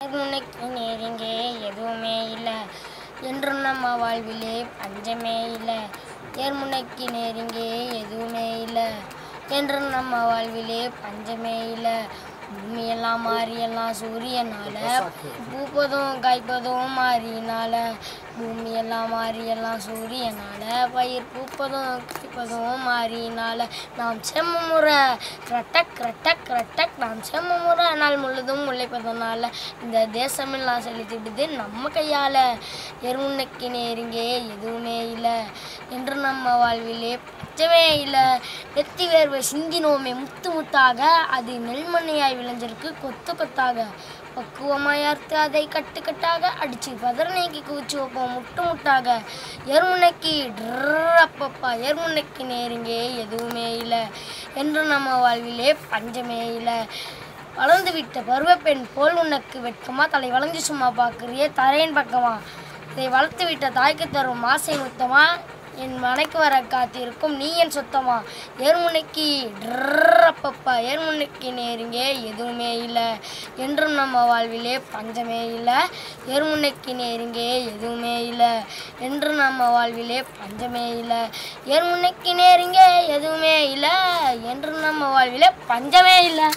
முன்னைக்கு நேரிங்கே எதுவுமே இல்லை. என்றும் நம்ம வாழ்விலே பஞ்சமே இல்லை. ஏர்முனைக்கு நேரிங்கே எதுவுமே இல்லை? என்றும் நம்ம வாழ்விலே பஞ்சமே இல்லை. பூமியெல்லாம் மாறியெல்லாம் சூரியனால பூப்பதும் காய்ப்பதும் மாறினால பூமியெல்லாம் மாறியெல்லாம் சூரியனால பயிர் பூப்பதும் காய்ப்பதும் மாறினால நாம் செம்ம முறை ரட்டக் ரட்டக் ரட்டக் நாம் செம்ம முறை நாள் முழுதும் உழைப்பதனால இந்த தேசமெல்லாம் செலுத்திடுது நம்ம கையால். எருமுன்னைக்கு நேருங்கே எதுவுமே இல்லை. என்று நம்ம வாழ்விலே பச்சமே இல்லை. நெத்தி வேர்வை சிந்தினோமே முத்து முத்தாக. அது நெல்மண்ணையாய் விளைஞ்சிருக்கு கொத்து கொத்தாக. பக்குவமாய் அறுத்து அதை கட்டு கட்டாக அடிச்சு பதறனைக்கு குவிச்சு வைப்போம் முட்டு முட்டாக. எருமுனைக்கு அப்பப்பா. எருமுனைக்கு நேருங்கே எதுவுமே இல்லை. என்று நம்ம வாழ்விலே பஞ்சமே இல்லை. வளர்ந்து விட்ட பருவப்பெண் போல் உனக்கு வெட்கமா? தலை வளைஞ்சு சும்மா பார்க்குறியே? தரையின் பக்கமா? இதை வளர்த்து விட்ட தாய்க்கு தரும் ஆசை முத்தமா என் மனைக்கு வர காத்திருக்கும். நீ என் சொத்தமா? ஏர்முனைக்கு அப்பப்பா. ஏர்முனைக்கு நேருங்கே எதுவுமே இல்லை. என்றும் நம்ம வாழ்விலே பஞ்சமே இல்லை. ஏர்முனைக்கு நேருங்கே எதுவுமே இல்லை. என்றும் நம்ம வாழ்விலே பஞ்சமே இல்லை. ஏர்முனைக்கு நேருங்கே எதுவுமே இல்லை. என்றும் நம்ம வாழ்விலே பஞ்சமே இல்லை.